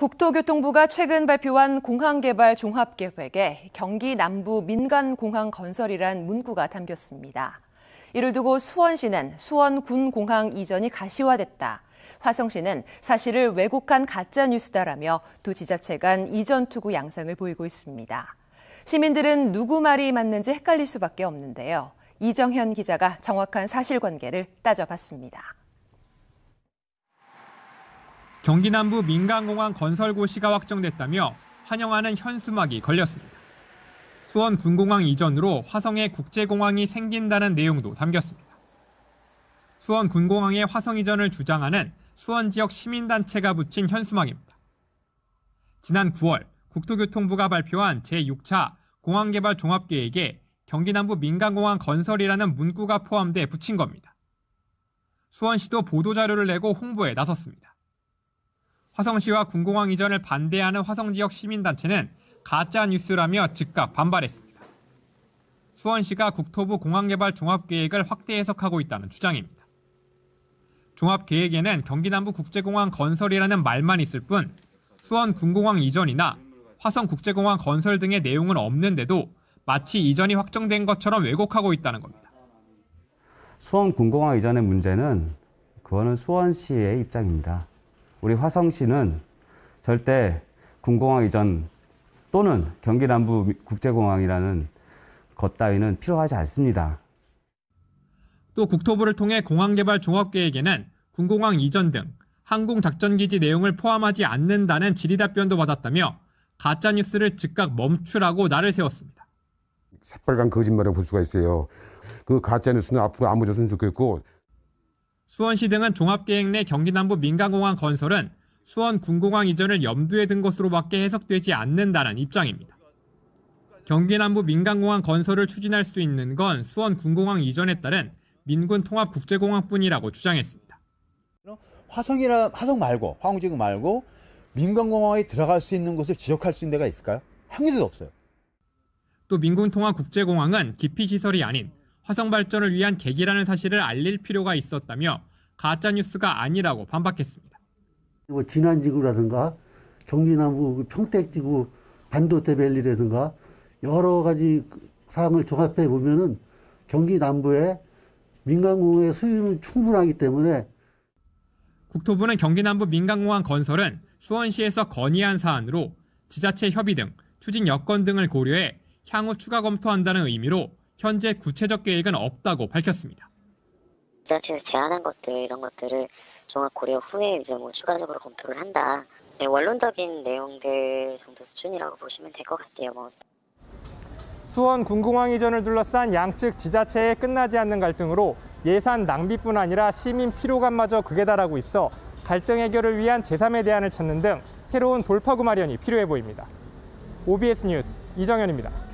국토교통부가 최근 발표한 공항개발 종합계획에 경기 남부 민간공항 건설이란 문구가 담겼습니다. 이를 두고 수원시는 수원군공항 이전이 가시화됐다. 화성시는 사실을 왜곡한 가짜뉴스다라며 두 지자체 간 이전 투구 양상을 보이고 있습니다. 시민들은 누구 말이 맞는지 헷갈릴 수밖에 없는데요. 이정현 기자가 정확한 사실관계를 따져봤습니다. 경기 남부 민간공항 건설 고시가 확정됐다며 환영하는 현수막이 걸렸습니다. 수원 군공항 이전으로 화성에 국제공항이 생긴다는 내용도 담겼습니다. 수원 군공항의 화성 이전을 주장하는 수원 지역 시민단체가 붙인 현수막입니다. 지난 9월 국토교통부가 발표한 제6차 공항개발 종합계획에 경기 남부 민간공항 건설이라는 문구가 포함돼 붙인 겁니다. 수원시도 보도자료를 내고 홍보에 나섰습니다. 화성시와 군공항 이전을 반대하는 화성 지역 시민단체는 가짜 뉴스라며 즉각 반발했습니다. 수원시가 국토부 공항개발 종합계획을 확대 해석하고 있다는 주장입니다. 종합계획에는 경기 남부 국제공항 건설이라는 말만 있을 뿐 수원 군공항 이전이나 화성 국제공항 건설 등의 내용은 없는데도 마치 이전이 확정된 것처럼 왜곡하고 있다는 겁니다. 수원 군공항 이전의 문제는 그거는 수원시의 입장입니다. 우리 화성시는 절대 군공항 이전 또는 경기 남부 국제공항이라는 것 따위는 필요하지 않습니다. 또 국토부를 통해 공항개발 종합계획에는 군공항 이전 등 항공작전기지 내용을 포함하지 않는다는 질의답변도 받았다며 가짜뉴스를 즉각 멈추라고 날을 세웠습니다. 새빨간 거짓말을 볼 수가 있어요. 그 가짜뉴스는 앞으로 안 묻었으면 좋겠고 수원시 등은 종합계획 내 경기 남부 민간공항 건설은 수원 군공항 이전을 염두에 든 것으로밖에 해석되지 않는다는 입장입니다. 경기 남부 민간공항 건설을 추진할 수 있는 건 수원 군공항 이전에 따른 민군 통합 국제공항뿐이라고 주장했습니다. 화성이나 화성 말고 화공지구 말고 민간공항에 들어갈 수 있는 곳을 지적할 수 있는 데가 있을까요? 한 개도 없어요. 또 민군 통합 국제공항은 기피 시설이 아닌 화성 발전을 위한 계기라는 사실을 알릴 필요가 있었다며 가짜 뉴스가 아니라고 반박했습니다. 뭐 진안지구라든가 경기남부 그 평택지구 반도대밸리라든가 여러 가지 사항을 종합해 보면은 경기 남부에 민간공항의 수요는 충분하기 때문에 국토부는 경기 남부 민간공항 건설은 수원시에서 건의한 사안으로 지자체 협의 등 추진 여건 등을 고려해 향후 추가 검토한다는 의미로 현재 구체적 계획은 없다고 밝혔습니다. 지자체에서 제안한 것들 이런 것들을 종합 고려 후에 이제 뭐 추가적으로 검토를 한다. 네, 원론적인 내용들 정도 수준이라고 보시면 될 것 같아요. 뭐. 수원 군공항 이전을 둘러싼 양측 지자체의 끝나지 않는 갈등으로 예산 낭비뿐 아니라 시민 피로감마저 극에 달하고 있어 갈등 해결을 위한 제3의 대안을 찾는 등 새로운 돌파구 마련이 필요해 보입니다. OBS 뉴스 이정현입니다.